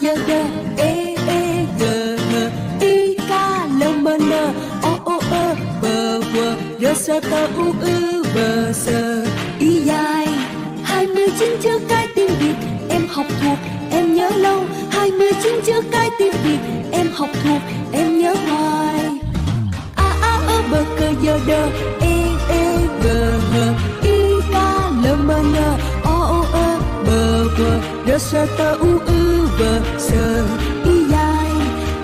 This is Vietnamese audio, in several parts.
giờ đơ e e gờ g i k l m n o o ơ bờ vờ rơ sơ tơ u ư bờ sơ y dài hai mươi chín chữ cái tiếng việt em học thuộc em nhớ lâu hai mươi chín chữ cái tiếng việt em học thuộc em nhớ hoài a a ơ bờ cơ giờ đơ e e gờ g i k l m n o o ơ bờ vờ rơ sơ tơ u ư bờ sơ y dài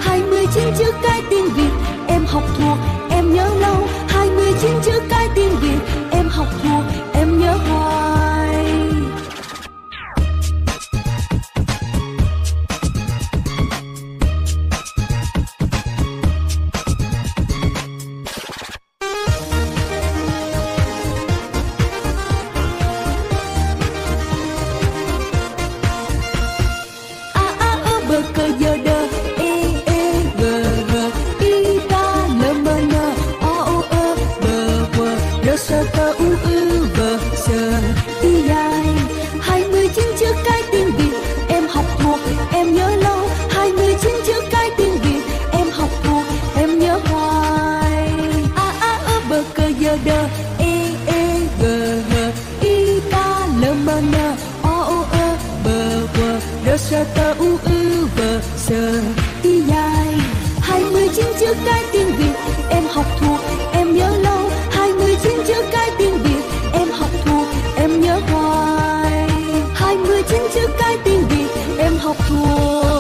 hai mươi chín chữ cái rơ sơ u ư bờ giờ đi dài hai mươi chín chữ cái tiếng việt em học thuộc em nhớ lâu hai mươi chín chữ cái tiếng việt em học thuộc em nhớ hoài a a ơ bờ cờ giờ đờ e e g g i k l m n o o ơ bờ quờ đờ sơ tơ u ư bờ giờ đi dài hai mươi chín chữ cái tiếng việt em học thuộc thua.